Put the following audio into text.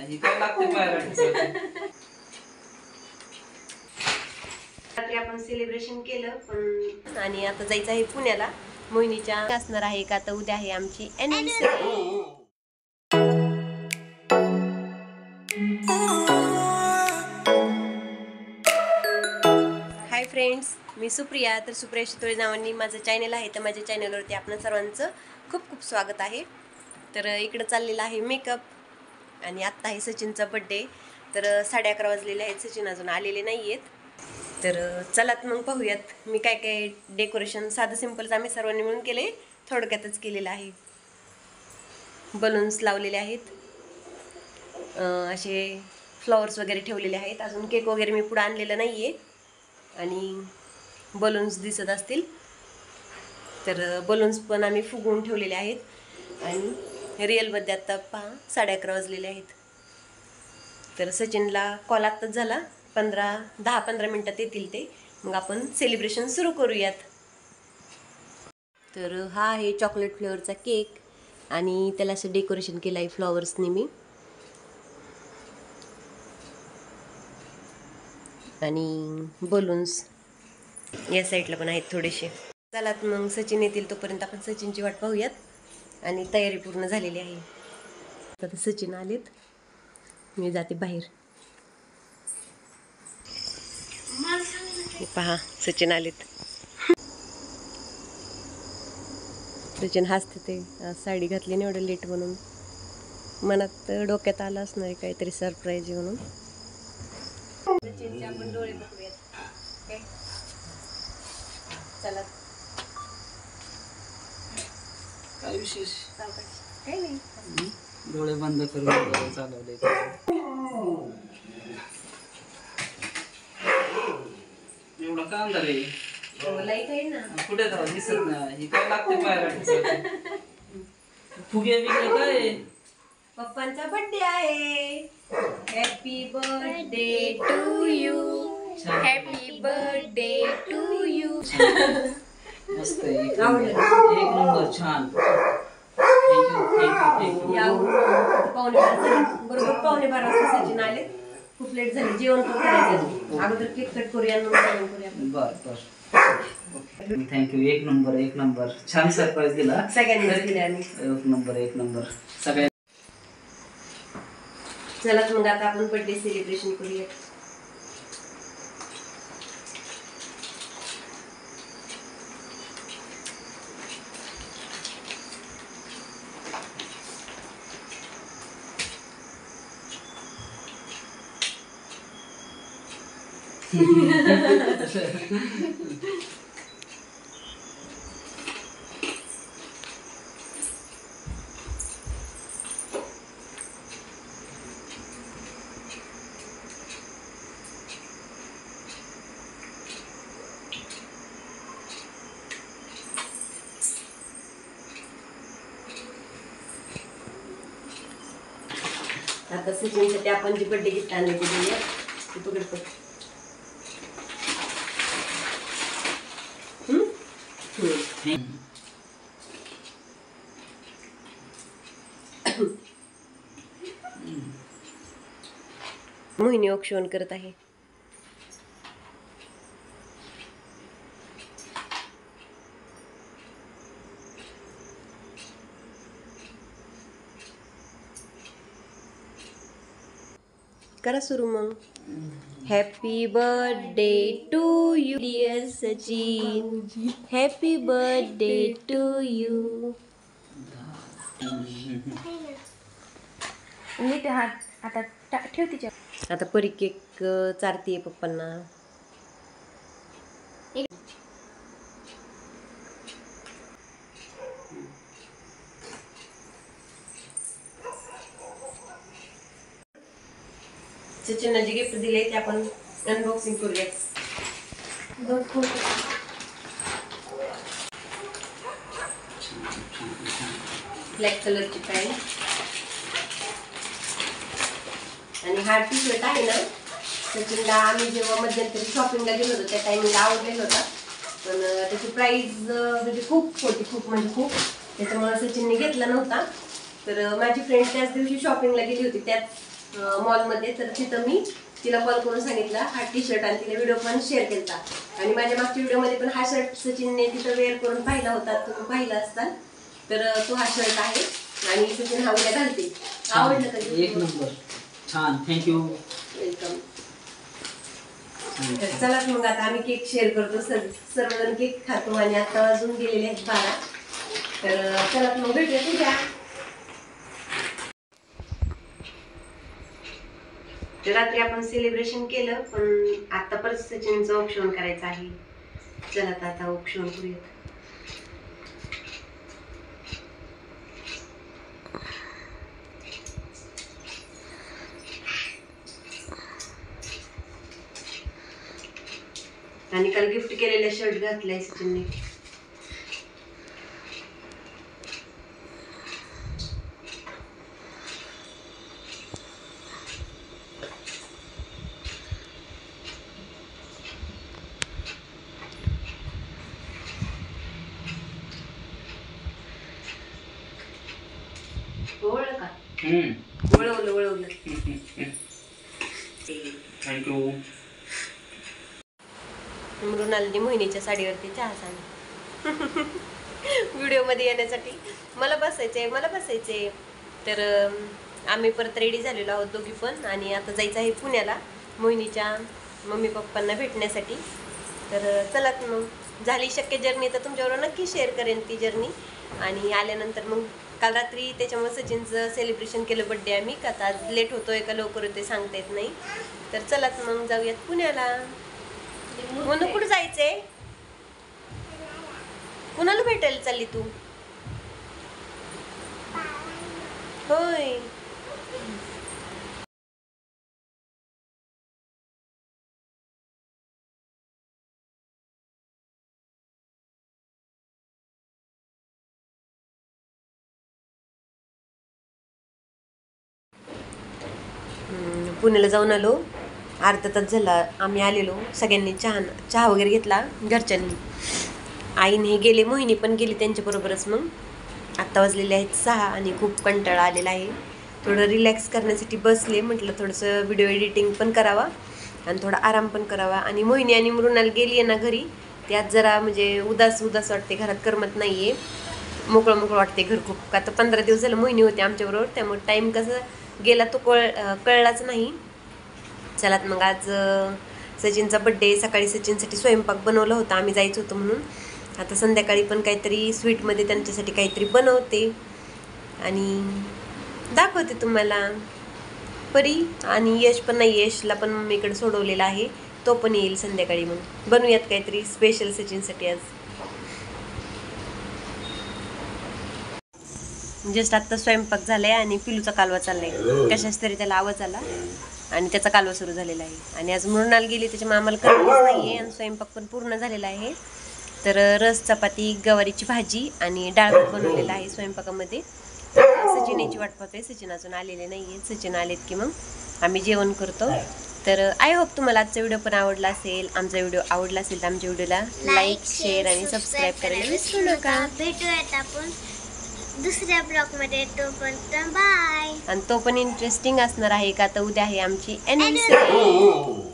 ही काय लागते रात्री आपण सेलिब्रेशन केलं पण आणि आता जायचं आहे पुण्याला. मोहिनीच्या असणार आहे का तर उद्या आहे आमची अॅनिव्हर्सरी हाय फ्रेंड्स मी सुप्रिया. तर सुप्रिया शितोळे नावांनी माझं चॅनल आहे तर माझ्या चॅनलवरती आपणा सर्वांचं खूप खूप स्वागत आहे. तर इकडं चाललेलं आहे मेकअप आणि आत्ता आहे सचिनचा बड्डे तर साडे अकरा वाजलेले आहेत. सचिन अजून आलेले नाही आहेत तर चलात मग पाहूयात. मी काय काय डेकोरेशन साधं सिम्पलच आम्ही सर्वांनी मिळून केले थोडक्यातच केलेलं आहे. बलून्स लावलेले आहेत. असे फ्लॉवर्स वगैरे ठेवलेले आहेत. अजून केक वगैरे मी पुढं आणलेलं नाही आहे आणि बलून्स दिसत असतील. तर बलून्स पण आम्ही फुगवून ठेवलेले आहेत. आणि रिअलमध्ये आत्ता पहा साडे अकरा वाजलेले आहेत. तर सचिनला कॉल आत्ताच झाला. पंधरा दहा पंधरा मिनटात येतील ते. मग आपण सेलिब्रेशन सुरू करूयात. तर हा आहे चॉकलेट फ्लेवरचा केक आणि त्याला असं डेकोरेशन केलं आहे फ्लॉवर्सनी मी. आणि बलून्स या साईडला पण आहेत थोडेसे. चलात मग सचिन येतील तोपर्यंत आपण सचिनची वाट पाहूयात. आणि तयारी पूर्ण झालेली आहे. आता सचिन आलेत. मी जाते बाहेर. हे पहा सचिन आलेत. सचिन हसते ते साडी घातली नाही एवढं लेट म्हणून. मनात डोक्यात आलं असणार आहे काहीतरी सरप्राईज म्हणून सचिनचे आपण डोळे बघूयात काय चला काय विशेष सावकाश काही नाही. डोळे बंद करून चालवले. एवढा का अंधार आहे? हो, ना. कुठे जाऊ दिसत नाही. ही काय लागते पायराठी फुगे बिगे काय? पप्पांचा बर्थडे आहे. Happy birthday to you happy birthday to you मस्त आहे. एक. नंबर एक नंबर छान. थँक्यू थँक्यू या पावणे बारा बरोबर पावणे बारा वाजता सचिन आले. खूप लेट झाले. जेवण पण करायचं. अगोदर केक कट करूया नंतर जेवण करूया. बर बर. थँक्यू एक नंबर एक नंबर. छान सरप्राईज दिला. आम्ही. एक नंबर एक नंबर. सगळ्या चला मग आता आपण बर्थडे सेलिब्रेशन करूया. आता सचिनसाठी आपण जी बड्डे गिफ्ट आणले ते ते पकड पकड. हम्म. मोहिनी औक्षण करत आहे करा सुरू मग happy birthday to you dear Sachin happy birthday to you नीट हात आता ठेव तिच्या आता परी केक चारतीये पप्पांना. सचिनला जे गिफ्ट दिले ते आपण अनबॉक्सिंग करूया. ब्लॅक कलरची पॅन्ट आणि हा टी शर्ट आहे ना सचिनला आम्ही जेव्हा मध्यंतरी शॉपिंगला गेलो होतो त्या टायमिंगला आवडलेला होता. पण त्याची प्राईज म्हणजे खूप होती खूप म्हणजे खूप. त्याच्यामुळे सचिनने घेतला नव्हता. तर माझी फ्रेंड त्याच दिवशी शॉपिंगला गेली होती त्याच मॉलमध्ये तर तिथं मी तिला कॉल करून सांगितला हा टी शर्ट आणि तिला व्हिडिओ पण शेअर केला आणि माझ्या मागच्या व्हिडिओमध्ये पण हा शर्ट सचिनने तिथं वेअर करून पाहिला होता तुम्ही पाहिला असताल तर तो हा शर्ट आहे आणि सचिन हा उद्या घालते. आवडलं का एक नंबर. छान. थँक्यू वेलकम तर चला मग आता आम्ही केक शेअर करतो. सर्व सर्वजण केक खातो आणि आता वाजून गेलेले आहेत बारा. तर चला मग. भेटूया. तुझ्या रात्री आपण सेलिब्रेशन केलं पण आता परत सचिनचं ऑप्शन करायचं आहे. चला आता आता ऑप्शन करूयात. आणि काल गिफ्ट केलेला शर्ट घातलाय सचिनने ओळख का वळवलं वळवलं थँक्यू मृणालनी मोहिनीच्या साडीवरती चहा सांग व्हिडिओमध्ये येण्यासाठी मला बसायचंय मला बसायचंय. तर आम्ही परत रेडी झालेलो आहोत दोघी पण आणि आता जायचं आहे पुण्याला मोहिनीच्या मम्मी पप्पांना भेटण्यासाठी. तर अं, चला तर मग. झाली शक्य जर्नी तर तुमच्याबरोबर नक्की शेअर करेन ती जर्नी आणि आल्यानंतर मग काल रात्री त्याच्यामुळे सचिनचं सेलिब्रेशन केलं बड्डे आम्ही. का आता आज लेट होतोय का लवकर होते सांगता येत नाही. तर चलात मग जाऊयात पुण्याला. म्हणून कुठं जायचंय? कुणाला भेटायला चालली तू? होय. पुण्याला जाऊन आलो. अर्धा तास झाला. आम्ही आलेलो. सगळ्यांनी चहा चहा वगैरे घेतला घरच्यांनी. आईने गेले मोहिनी पण गेली त्यांच्याबरोबरच मग. आत्ता वाजलेले आहेत सहा आणि खूप कंटाळा आलेला आहे. थोडं रिलॅक्स करण्यासाठी बसले. म्हटलं थोडंसं व्हिडिओ एडिटिंग पण करावा आणि थोडा आराम पण करावा. आणि मोहिनी आणि मृणाल गेली आहे ना घरी त्यात जरा म्हणजे उदास उदास वाटते. घरात करमत नाही आहे मोकळं मोकळं वाटते घर खूप. का तर पंधरा दिवस झालं मोहिनी होते आमच्याबरोबर. त्यामुळे टाईम कसं गेला तो कळ कळलाच नाही. चलात मग आज सचिनचा बड्डे सकाळी सचिनसाठी स्वयंपाक बनवला होता. आम्ही जायचं होतं म्हणून. आता संध्याकाळी पण काहीतरी स्वीटमध्ये त्यांच्यासाठी काहीतरी बनवते. आणि दाखवते तुम्हाला. परी आणि यश पण नाही यशला पण मम्मीकडे सोडवलेला आहे. तो पण येईल संध्याकाळी मग. बनवूयात काहीतरी स्पेशल सचिनसाठी आज. जस्ट आत्ता स्वयंपाक झालाय आणि पिलूचा कालवा चाललाय. कशाच तरी त्याला आवाज आला आणि त्याचा कालवा सुरू झालेला आहे. आणि आज मृणाल गेली त्याच्यामुळे आम्हाला करमलंच नाहीये आणि स्वयंपाक पण पूर्ण झालेला आहे. तर रस चपाती गवारीची भाजी आणि डाळ बनवलेला आहे स्वयंपाकामध्ये. सचिनाची वाट पाहतोय. सचिन अजून आलेले नाहीये. सचिन आलेत की मग आम्ही जेवण करतो. तर आय होप तुम्हाला आजचा व्हिडिओ पण आवडला असेल आमचा व्हिडिओ आवडला असेल तर आमच्या व्हिडिओला लाईक शेअर आणि सबस्क्राईब करायला विसरू नका. भेटूयात आपण. दुसऱ्या ब्लॉगमध्ये तोपर्यंत बाय आणि तो पण इंटरेस्टिंग असणार आहे का? तर उद्या आहे आमची अॅनिव्हर्सरी